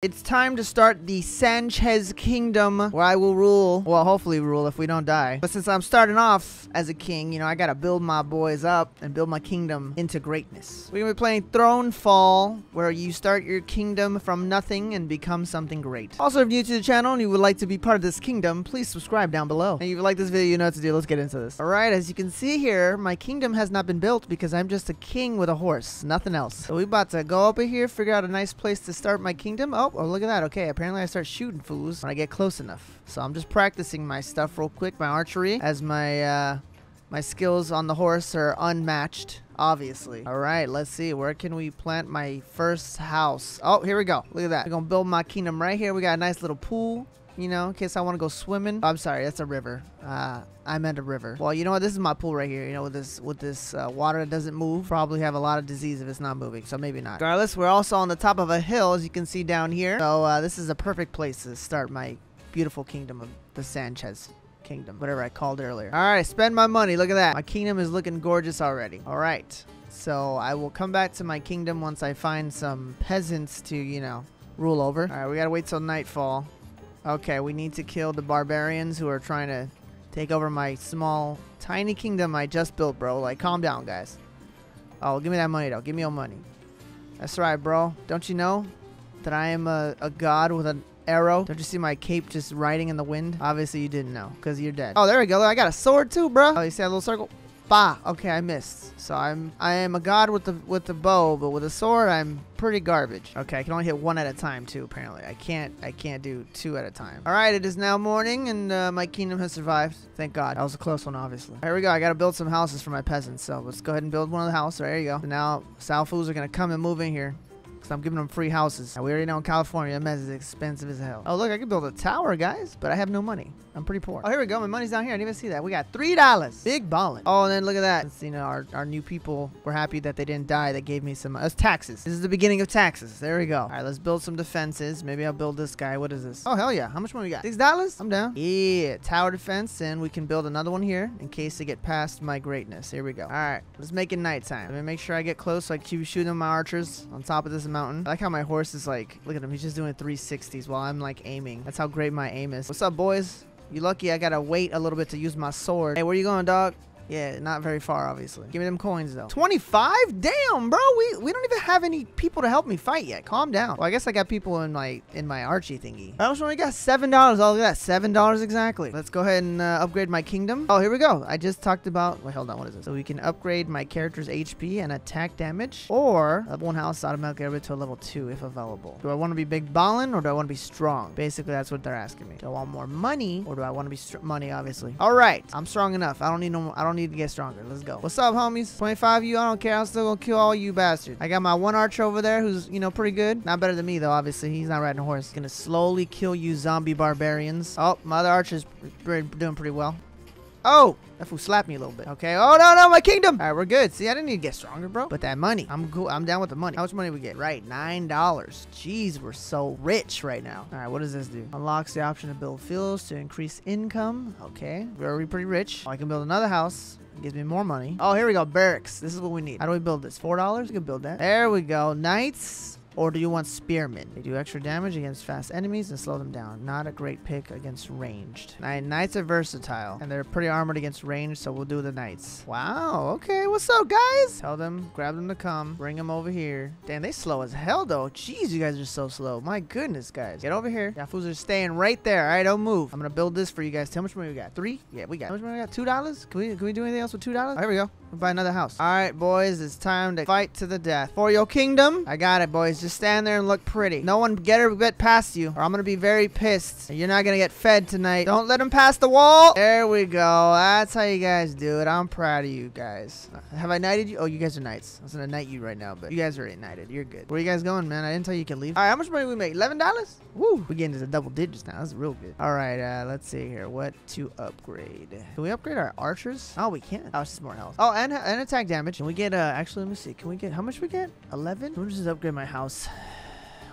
It's time to start the Sanchez Kingdom, where I will rule. Well, hopefully rule if we don't die. But since I'm starting off as a king, you know, I gotta build my boys up and build my kingdom into greatness. We're gonna be playing Thronefall, where you start your kingdom from nothing and become something great. Also, if you're new to the channel and you would like to be part of this kingdom, please subscribe down below. And if you like this video, you know what to do. Let's get into this. Alright, as you can see here, my kingdom has not been built because I'm just a king with a horse, nothing else. So we about to go over here, figure out a nice place to start my kingdom. Oh, oh, look at that. Okay, apparently I start shooting fools when I get close enough. So I'm just practicing my stuff real quick, my archery, as my, uh, my skills on the horse are unmatched, obviously. All right, let's see. Where can we plant my first house? Oh, here we go. Look at that. We're going to build my kingdom right here. We got a nice little pool you know, in case I want to go swimming. Oh, I'm sorry, that's a river. Uh, I meant a river. Well, you know what? This is my pool right here. You know, with this with this uh, water that doesn't move, probably have a lot of disease if it's not moving. So maybe not. Regardless, we're also on the top of a hill, as you can see down here. So uh, this is a perfect place to start my beautiful kingdom of the Sanchez kingdom, whatever I called earlier. All right, spend my money. Look at that. My kingdom is looking gorgeous already. All right. So I will come back to my kingdom once I find some peasants to, you know, rule over. All right, we gotta wait till nightfall. Okay, we need to kill the barbarians who are trying to take over my small, tiny kingdom I just built, bro. Like, calm down, guys. Oh, give me that money, though. Give me your money. That's right, bro. Don't you know that I am a, a god with an arrow? Don't you see my cape just riding in the wind? Obviously, you didn't know, because you're dead. Oh, there we go. I got a sword, too, bro. Oh, you see that little circle? Bah. Okay, I missed. So I'm I am a god with the with the bow, but with a sword, I'm pretty garbage. Okay, I can only hit one at a time too. Apparently, I can't I can't do two at a time. All right, it is now morning, and uh, my kingdom has survived. Thank God. That was a close one, obviously. Here we go. I gotta build some houses for my peasants. So let's go ahead and build one of the houses. There you go. Now Salfus are gonna come and move in here. So I'm giving them free houses. Now, we already know in California, mess is expensive as hell. Oh, look, I can build a tower, guys, but I have no money. I'm pretty poor. Oh, here we go. My money's down here. I didn't even see that. We got $3. Big ballin'. Oh, and then look at that. You know, our, our new people were happy that they didn't die. They gave me some uh, taxes. This is the beginning of taxes. There we go. All right, let's build some defenses. Maybe I'll build this guy. What is this? Oh, hell yeah. How much money we got? $6? I'm down. Yeah, tower defense. And we can build another one here in case they get past my greatness. Here we go. All right, let's make it nighttime. Let me make sure I get close so I keep shooting my archers on top of this mountain. I like how my horse is like, look at him. He's just doing 360s while I'm like aiming. That's how great my aim is. What's up, boys? You lucky I gotta wait a little bit to use my sword. Hey, where you going, dog? Yeah, not very far, obviously. Give me them coins, though. 25? Damn, bro. We we don't even have any people to help me fight yet. Calm down. Well, I guess I got people in my in my Archie thingy. I also only got $7. Oh, look at that. $7 exactly. Let's go ahead and uh, upgrade my kingdom. Oh, here we go. I just talked about... Wait, hold on. What is this? So we can upgrade my character's HP and attack damage. Or level 1 house automatically upgrade to a level 2 if available. Do I want to be big ballin' or do I want to be strong? Basically, that's what they're asking me. Do I want more money or do I want to be... Money, obviously. All right. I'm strong enough. I don't need no... I don't need to get stronger. Let's go. What's up, homies? 25 you, I don't care. I'm still gonna kill all you bastards. I got my one archer over there who's, you know, pretty good. Not better than me, though, obviously. He's not riding a horse. He's gonna slowly kill you zombie barbarians. Oh, my other archer's doing pretty well. Oh, that fool slapped me a little bit. Okay. Oh, no, no, my kingdom. All right, we're good. See, I didn't need to get stronger, bro. But that money, I'm cool. I'm down with the money. How much money we get? Right, $9. Jeez, we're so rich right now. All right, what does this do? Unlocks the option to build fields to increase income. Okay, we're already pretty rich. Oh, I can build another house. Gives me more money. Oh, here we go. Barracks. This is what we need. How do we build this? $4? We can build that. There we go. Knights. Or do you want spearmen? They do extra damage against fast enemies and slow them down. Not a great pick against ranged. Knights are versatile, and they're pretty armored against ranged, so we'll do the knights. Wow, okay, what's up, guys? Tell them, grab them to come, bring them over here. Damn, they slow as hell, though. Jeez, you guys are so slow. My goodness, guys. Get over here. Yafus are staying right there. All right, don't move. I'm gonna build this for you guys. How much money we got. Three? Yeah, we got. How much money we got? Two dollars? Can we can we do anything else with two dollars? Oh, here we go. Buy another house. All right, boys, it's time to fight to the death. For your kingdom, I got it, boys. Just stand there and look pretty. No one get or get past you, or I'm gonna be very pissed. You're not gonna get fed tonight. Don't let them pass the wall. There we go. That's how you guys do it. I'm proud of you guys. Have I knighted you? Oh, you guys are knights. I was gonna knight you right now, but you guys are knighted. You're good. Where are you guys going, man? I didn't tell you you can leave. All right, how much money we make? $11? Woo. We're getting into the double digits now. That's real good. All right, uh, let's see here. What to upgrade? Can we upgrade our archers? Oh, we can. Oh, it's just more health. Oh, and, and attack damage. Can we get, uh, actually, let me see. Can we get, how much we get? 11? Let me just upgrade my house.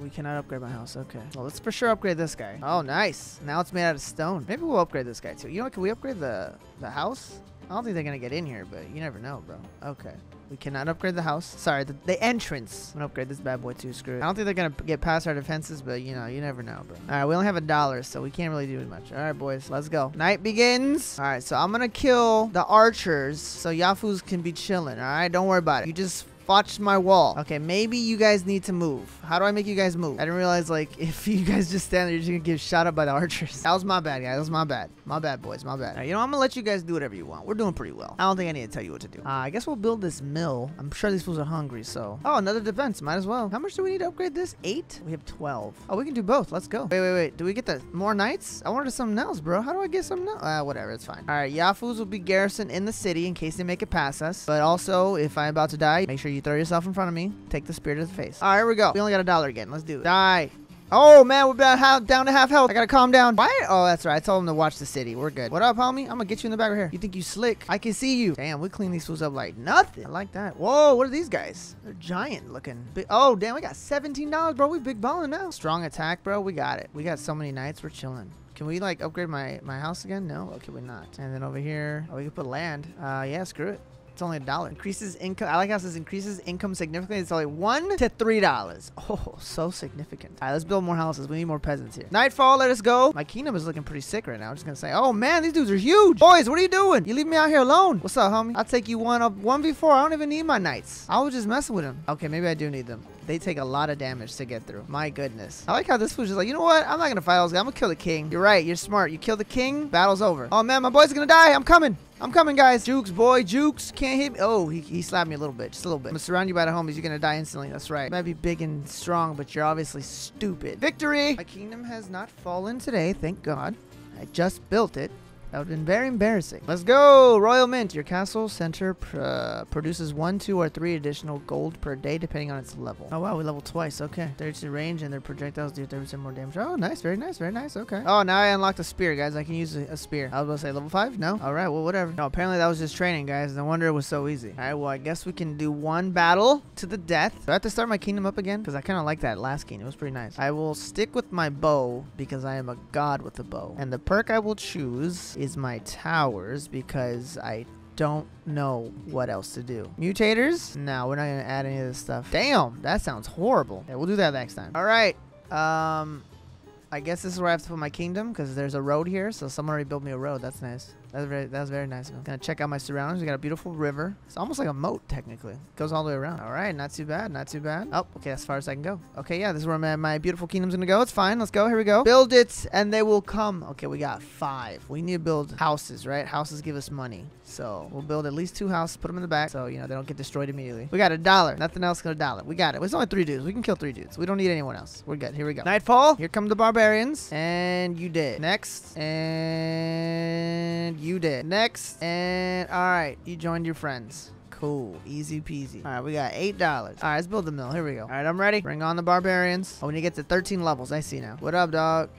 We cannot upgrade my house. Okay. Well, let's for sure upgrade this guy. Oh, nice. Now it's made out of stone. Maybe we'll upgrade this guy too. You know what? Can we upgrade the, the house? I don't think they're going to get in here, but you never know, bro. Okay. We cannot upgrade the house. Sorry, the, the entrance. I'm gonna upgrade this bad boy too. Screw it. I don't think they're gonna get past our defenses, but you know, you never know, bro. All right, we only have a dollar, so we can't really do much. All right, boys, let's go. Night begins. All right, so I'm gonna kill the archers so Yafus can be chilling. All right, don't worry about it. You just watch my wall. Okay, maybe you guys need to move. How do I make you guys move? I didn't realize, like, if you guys just stand there, you're just gonna get shot up by the archers. That was my bad, guys. That was my bad. My bad, boys. My bad. Right, you know, I'm gonna let you guys do whatever you want. We're doing pretty well. I don't think I need to tell you what to do. Uh, I guess we'll build this mill. I'm sure these fools are hungry, so. Oh, another defense. Might as well. How much do we need to upgrade this? Eight? We have 12. Oh, we can do both. Let's go. Wait, wait, wait. Do we get the more knights? I wanted something else, bro. How do I get something else? Ah, whatever. It's fine. All right, Yafus will be garrisoned in the city in case they make it past us. But also, if I'm about to die, make sure you throw yourself in front of me me. Take the spear to the face. All right, here we go. We only got a dollar again. Let's do it. Die. Oh, man, we're about half, down to half health. I gotta calm down. Why? Oh, that's right. I told him to watch the city. We're good. What up, homie? I'm gonna get you in the back right here. You think you slick? I can see you. Damn, we clean these fools up like nothing. I like that. Whoa, what are these guys? They're giant looking. Big oh, damn, we got $17, bro. We big balling now. Strong attack, bro. We got it. We got so many knights. We're chilling. Can we like upgrade my, my house again? No? Okay, we not. And then over here, oh, we can put land. Uh, yeah, screw it. It's only a dollar. Increases income. I like how it says increases income significantly. It's only one to three dollars. Oh, so significant. All right, let's build more houses. We need more peasants here. Nightfall, let us go. My kingdom is looking pretty sick right now. I'm just gonna say, oh man, these dudes are huge. Boys, what are you doing? You leave me out here alone. What's up, homie? I'll take you one up one before. I don't even need my knights. I was just messing with them. Okay, maybe I do need them. They take a lot of damage to get through. My goodness. I like how this fool's just like, you know what? I'm not gonna fight those guys. I'm gonna kill the king. You're right. You're smart. You kill the king. Battle's over. Oh man, my boy's gonna die. I'm coming. I'm coming, guys. Jukes, boy. Jukes. Can't hit me. Oh, he, he slapped me a little bit. Just a little bit. I'm to surround you by the homies. You're to die instantly. That's right. You might be big and strong, but you're obviously stupid. Victory! My kingdom has not fallen today, thank God. I just built it. That would have been very embarrassing. Let's go! Royal Mint. Your castle center pr uh, produces one, two, or three additional gold per day, depending on its level. Oh, wow. We level twice. Okay. 32 range, and their projectiles do 30% more damage. Oh, nice. Very nice. Very nice. Okay. Oh, now I unlocked a spear, guys. I can use a, a spear. I was about to say level 5? No? All right. Well, whatever. No, apparently that was just training, guys. No wonder it was so easy. All right. Well, I guess we can do one battle to the death. Do I have to start my kingdom up again? Because I kind of like that last kingdom. It was pretty nice. I will stick with my bow because I am a god with a bow. And the perk I will choose is my towers because I don't know what else to do. Mutators? No, we're not going to add any of this stuff. Damn, that sounds horrible. Yeah, we'll do that next time. All right. Um, I guess this is where I have to put my kingdom because there's a road here. So someone already built me a road. That's nice. That's very that's very nice. I'm gonna check out my surroundings. We got a beautiful river. It's almost like a moat technically. It goes all the way around. All right, not too bad, not too bad. Oh, okay, as far as I can go. Okay, yeah, this is where my, my beautiful kingdom's gonna go. It's fine. Let's go. Here we go. Build it, and they will come. Okay, we got five. We need to build houses, right? Houses give us money, so we'll build at least two houses. Put them in the back, so you know they don't get destroyed immediately. We got a dollar. Nothing else but a dollar. We got it. It's only three dudes. We can kill three dudes. We don't need anyone else. We're good. Here we go. Nightfall. Here come the barbarians, and you did. Next, and you did. Next. And all right, you joined your friends. Cool. Easy peasy. All right, we got $8. All right, let's build the mill. Here we go. All right, I'm ready. Bring on the barbarians. Oh, when you get to 13 levels, I see now. What up, dog?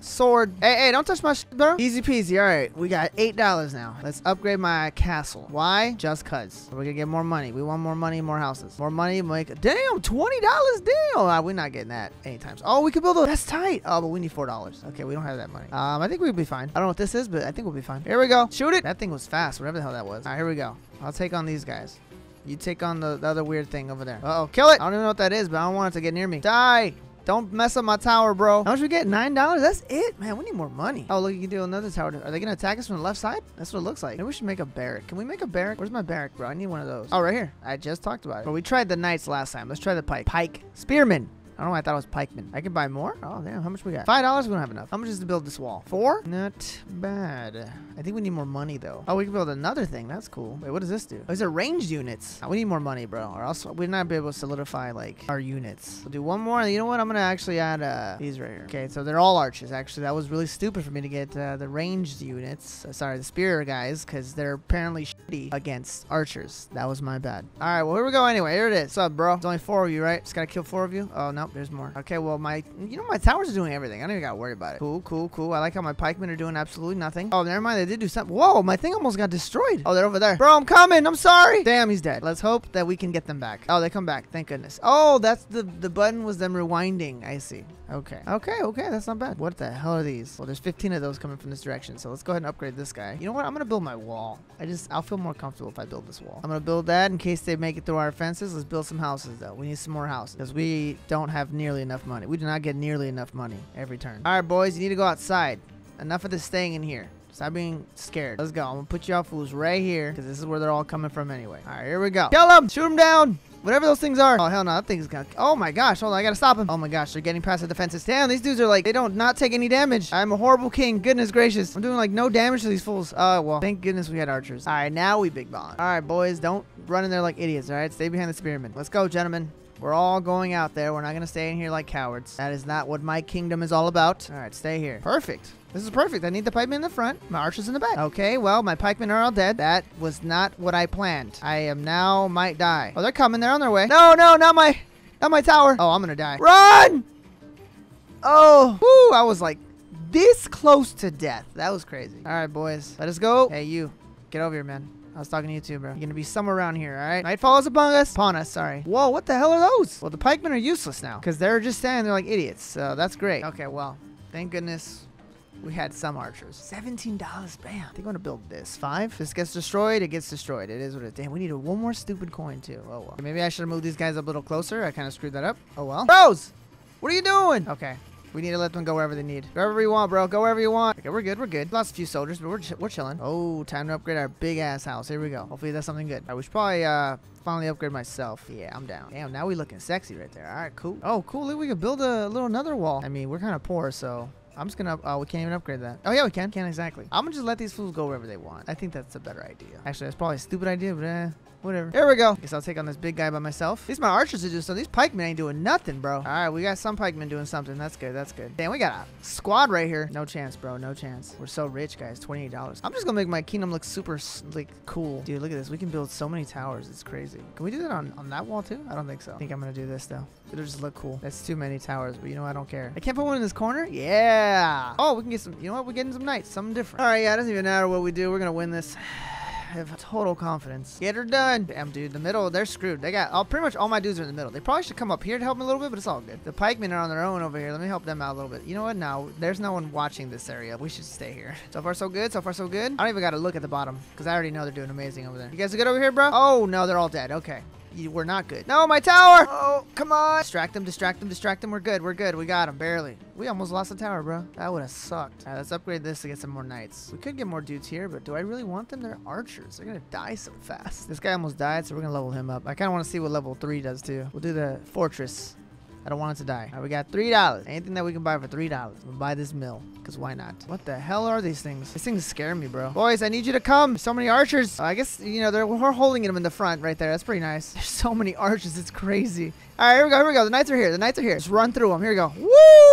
Sword. Hey, hey, don't touch my shit, bro. Easy peasy. All right, we got $8 now. Let's upgrade my castle. Why? Just cuz. We're gonna get more money. We want more money, more houses. More money, make... Damn, $20? Damn. Uh, we're not getting that anytime. Oh, we could build a... That's tight. Oh, but we need $4. Okay, we don't have that money. Um, I think we'll be fine. I don't know what this is, but I think we'll be fine. Here we go. Shoot it. That thing was fast, whatever the hell that was. All right, here we go. I'll take on these guys. You take on the, the other weird thing over there. Uh oh kill it. I don't even know what that is, but I don't want it to get near me. Die. Don't mess up my tower, bro. How much we get? Nine dollars? That's it? Man, we need more money. Oh, look, you can do another tower. Are they gonna attack us from the left side? That's what it looks like. Maybe we should make a barrack. Can we make a barrack? Where's my barrack, bro? I need one of those. Oh, right here. I just talked about it. But we tried the knights last time. Let's try the pike. Pike. Spearman. I don't know why I thought it was pikemen. I can buy more? Oh, damn. How much we got? Five dollars? We don't have enough. How much is to build this wall? Four? Not bad. I think we need more money, though. Oh, we can build another thing. That's cool. Wait, what does this do? Oh, these are ranged units. Oh, we need more money, bro. Or else we're not be able to solidify, like, our units. We'll do one more. You know what? I'm going to actually add uh, these right here. Okay, so they're all archers. Actually, that was really stupid for me to get uh, the ranged units. Uh, sorry, the spear guys, because they're apparently shitty against archers. That was my bad. All right, well, here we go anyway. Here it is. What's up, bro? There's only four of you, right? Just got to kill four of you? Oh, no, there's more. Okay, well, my, you know, my towers are doing everything. I don't even got to worry about it. Cool, cool, cool. I like how my pikemen are doing absolutely nothing. Oh, never mind. They did do something. Whoa, my thing almost got destroyed. Oh, they're over there. Bro, I'm coming. I'm sorry. Damn, he's dead. Let's hope that we can get them back. Oh, they come back. Thank goodness. Oh, that's the, the button was them rewinding. I see. Okay. Okay, okay, that's not bad. What the hell are these? Well, there's 15 of those coming from this direction, so let's go ahead and upgrade this guy. You know what? I'm gonna build my wall. I just, I'll feel more comfortable if I build this wall. I'm gonna build that in case they make it through our fences. Let's build some houses, though. We need some more houses because we don't have nearly enough money. We do not get nearly enough money every turn. All right, boys, you need to go outside. Enough of this staying in here. Stop being scared. Let's go. I'm gonna put y'all fools right here because this is where they're all coming from anyway. All right, here we go. Kill them! Shoot them down! Whatever those things are. Oh, hell no. That thing's gonna... Oh, my gosh. Hold on. I gotta stop him. Oh, my gosh. They're getting past the defenses. Damn, these dudes are like... They don't not take any damage. I'm a horrible king. Goodness gracious. I'm doing like no damage to these fools. Oh, uh, well. Thank goodness we had archers. All right, now we big ball. All right, boys. Don't run in there like idiots, all right? Stay behind the spearmen. Let's go, gentlemen. We're all going out there. We're not going to stay in here like cowards. That is not what my kingdom is all about. All right, stay here. Perfect. This is perfect. I need the pikemen in the front, my archers in the back. Okay, well, my pikemen are all dead. That was not what I planned. I am now might die. Oh, they're coming. They're on their way. No, no, not my, not my tower. Oh, I'm gonna die. Run! Oh, whoo, I was like this close to death. That was crazy. All right, boys. Let us go. Hey, you. Get over here, man. I was talking to you too, bro. You're gonna be somewhere around here, all right? Nightfall is upon us. Upon us, sorry. Whoa, what the hell are those? Well, the pikemen are useless now because they're just standing there like idiots. So that's great. Okay, well, thank goodness we had some archers. $17, bam. I think I'm gonna build this. Five, this gets destroyed, it gets destroyed. It is what it is. Damn, we need one more stupid coin too. Oh well. Maybe I should have moved these guys up a little closer. I kind of screwed that up. Oh well. Bros, what are you doing? Okay. We need to let them go wherever they need. Wherever you want, bro. Go wherever you want. Okay, we're good. We're good. Lost a few soldiers, but we're, ch we're chilling. Oh, time to upgrade our big-ass house. Here we go. Hopefully that's something good. We should probably uh, finally upgrade myself. Yeah, I'm down. Damn, now we looking sexy right there. All right, cool. Oh, cool. Look, we could build a little another wall. I mean, we're kind of poor, so I'm just gonna, oh, we can't even upgrade that. Oh, yeah, we can. Can't exactly. I'm gonna just let these fools go wherever they want. I think that's a better idea. Actually, that's probably a stupid idea, but eh, Whatever. Here we go. Guess I'll take on this big guy by myself. These my archers are just something. these pikemen ain't doing nothing, bro. All right, we got some pikemen doing something. That's good. That's good. Damn, we got a squad right here. No chance, bro. No chance. We're so rich, guys. $28. I'm just gonna make my kingdom look super like cool. Dude, look at this. We can build so many towers. It's crazy. Can we do that on, on that wall too? I don't think so. I think I'm gonna do this though. It'll just look cool. That's too many towers, but you know I don't care. I can't put one in this corner? Yeah. Oh, we can get some, you know what? We're getting some knights. Something different. All right, yeah, it doesn't even matter what we do. We're gonna win this. Have total confidence. Get her done. Damn, dude. The middle, they're screwed. They got all pretty much all my dudes are in the middle. They probably should come up here to help me a little bit, but it's all good. The pikemen are on their own over here. Let me help them out a little bit. You know what? Now, there's no one watching this area. We should stay here. So far, so good. So far, so good. I don't even got to look at the bottom because I already know they're doing amazing over there. You guys are good over here, bro? Oh, no, they're all dead. Okay. You, we're not good. No, my tower! Oh, come on! Distract them, distract them, distract them. We're good, we're good. We got them, barely. We almost lost the tower, bro. That would have sucked. All right, let's upgrade this to get some more knights. We could get more dudes here, but do I really want them? They're archers. They're gonna die so fast. This guy almost died, so we're gonna level him up. I kind of want to see what level 3 does, too. We'll do the fortress. I don't want it to die. All right, we got $3. Anything that we can buy for $3. We'll buy this mill, because why not? What the hell are these things? These things scare me, bro. Boys, I need you to come. So many archers. Uh, I guess, you know, they're we're holding them in the front right there. That's pretty nice. There's so many archers. It's crazy. All right, here we go. Here we go. The knights are here. The knights are here. Just run through them. Here we go. Woo!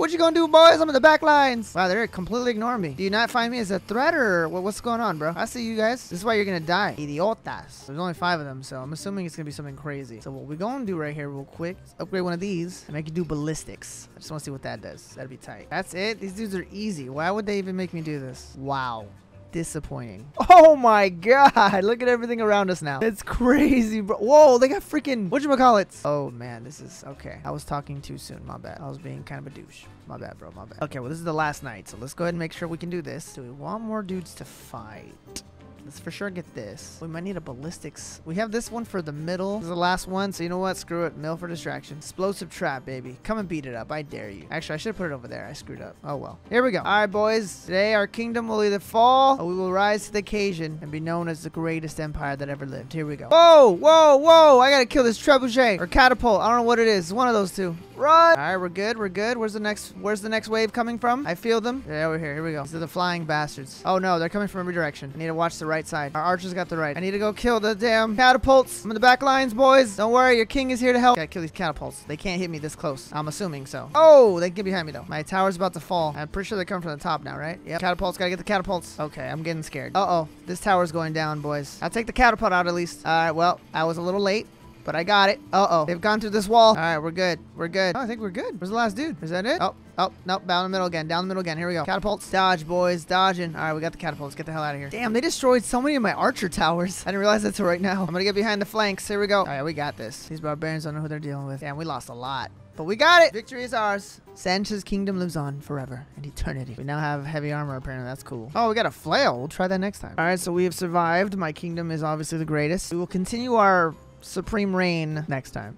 What you gonna do, boys? I'm in the back lines. Wow, they're completely ignoring me. Do you not find me as a threat or what's going on, bro? I see you guys. This is why you're gonna die. Idiotas. There's only five of them, so I'm assuming it's gonna be something crazy. So what we're gonna do right here real quick is upgrade one of these and make it do ballistics. I just wanna see what that does. That'd be tight. That's it. These dudes are easy. Why would they even make me do this? Wow disappointing. Oh my god, look at everything around us now. It's crazy, bro. Whoa, they got freaking, whatchamacallits? Oh man, this is, okay. I was talking too soon, my bad. I was being kind of a douche. My bad, bro, my bad. Okay, well, this is the last night, so let's go ahead and make sure we can do this. Do we want more dudes to fight? Let's for sure get this. We might need a ballistics. We have this one for the middle. This is the last one, so you know what? Screw it. Mill for distraction. Explosive trap, baby. Come and beat it up. I dare you. Actually, I should have put it over there. I screwed up. Oh, well. Here we go. All right, boys. Today, our kingdom will either fall or we will rise to the occasion and be known as the greatest empire that ever lived. Here we go. Whoa, whoa, whoa. I gotta kill this trebuchet or catapult. I don't know what it is. It's one of those two. Run! All right, we're good. We're good. Where's the next? Where's the next wave coming from? I feel them. Yeah, over here. Here we go. These are the flying bastards. Oh no, they're coming from every direction. I need to watch the right side. Our archers got the right. I need to go kill the damn catapults. I'm in the back lines, boys. Don't worry, your king is here to help. Gotta kill these catapults. They can't hit me this close. I'm assuming so. Oh, they get behind me though. My tower's about to fall. I'm pretty sure they're coming from the top now, right? Yep. Catapults. Gotta get the catapults. Okay, I'm getting scared. Uh oh, this tower's going down, boys. I'll take the catapult out at least. All right, well, I was a little late. But I got it. Uh-oh. They've gone through this wall. All right, we're good. We're good. Oh, I think we're good. Where's the last dude? Is that it? Oh, oh, nope. Down the middle again. Down the middle again. Here we go. Catapults. Dodge, boys. Dodging. All right, we got the catapults. Get the hell out of here. Damn, they destroyed so many of my archer towers. I didn't realize that till right now. I'm gonna get behind the flanks. Here we go. All right, we got this. These barbarians don't know who they're dealing with. Damn, we lost a lot. But we got it. Victory is ours. Sanchez's kingdom lives on forever and eternity. We now have heavy armor, apparently. That's cool. Oh, we got a flail. We'll try that next time. All right, so we have survived. My kingdom is obviously the greatest. We will continue our supreme reign next time.